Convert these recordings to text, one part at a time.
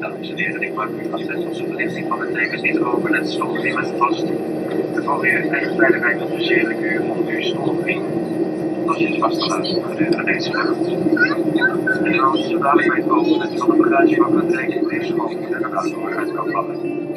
Dat studeren ik maar assessment op de verlichting van de tekens niet over het stond met vast. De volgende eigen veiligheid adviseer ik u om uw stoelvriend losjes vast te laten gedurende deze nacht. En zodra ik bij het openen van de bagagevak teken deze hoofd en de auto uit kan vallen.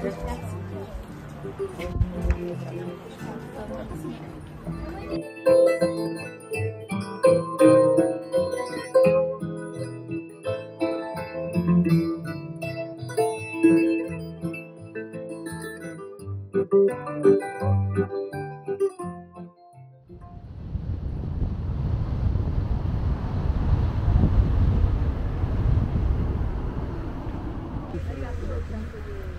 Thank you.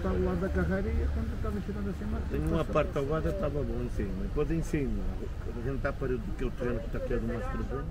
Tabuada carraria quando estava chegando acima. Tem uma parte tabuada estava bom em cima. Depois em cima, a gente está para do que o terreno que está aqui é do mais profundo.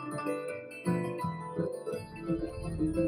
Thank you.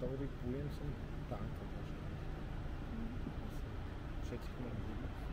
Dominic und danke wahrscheinlich. Mhm. Schätze ich mal.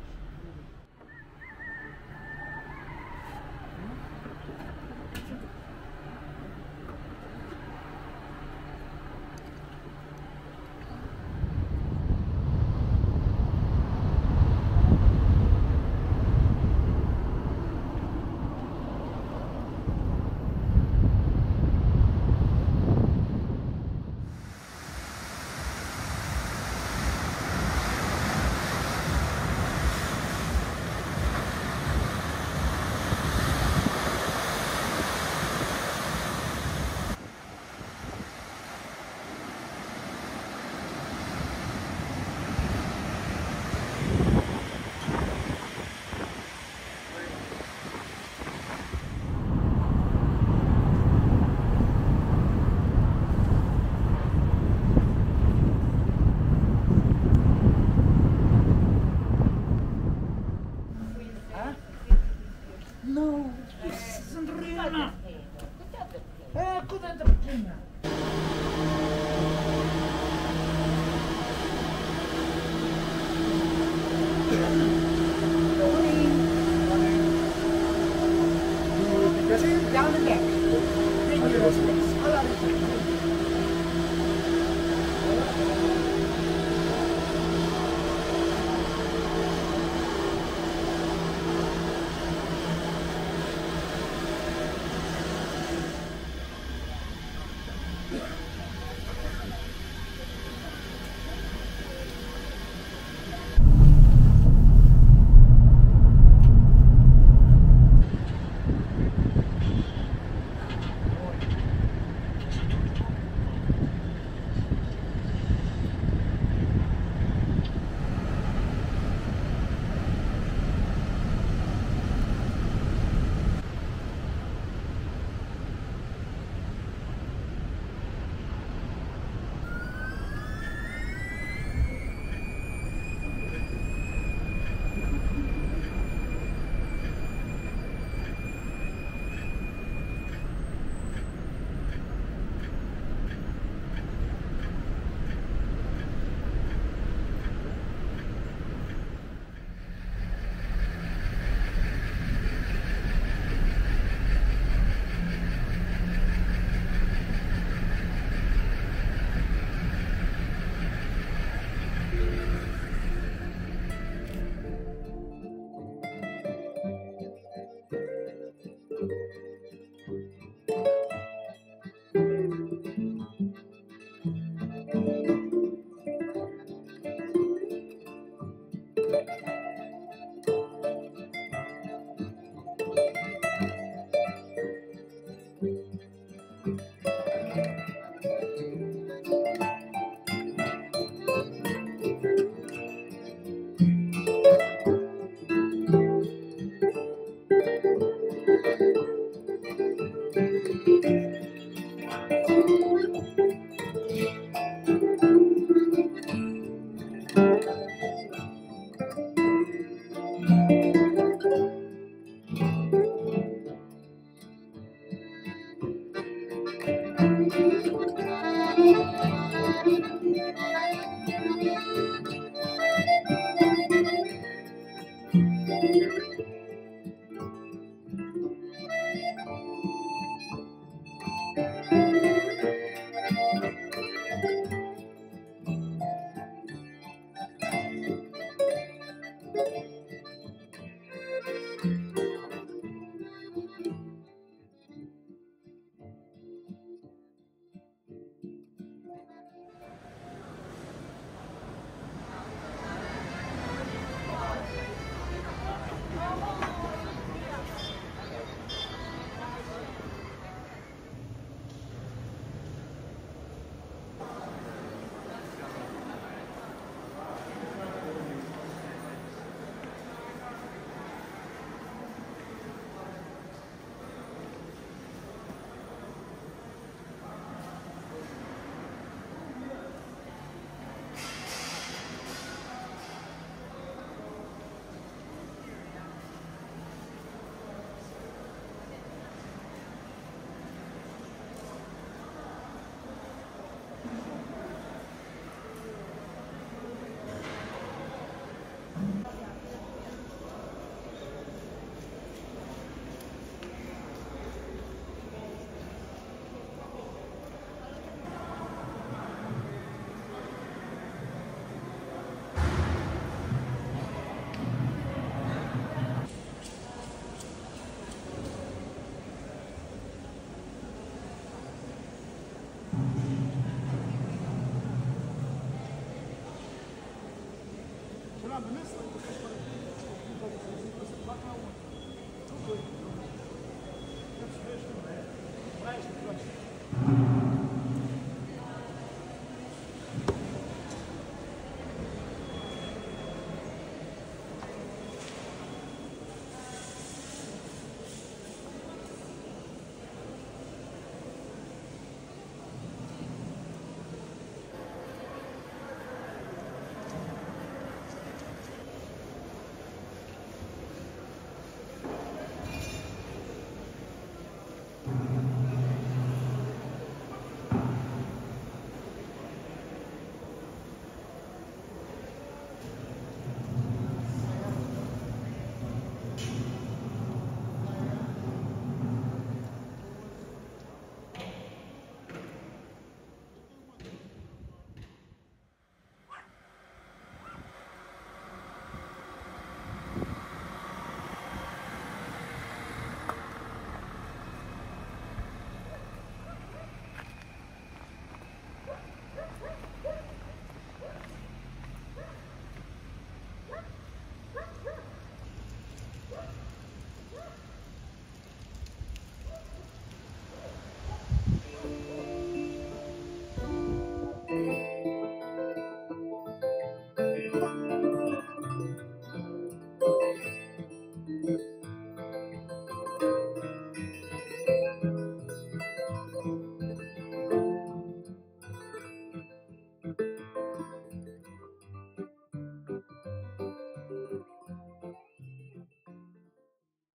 down the deck. Then you, all of it.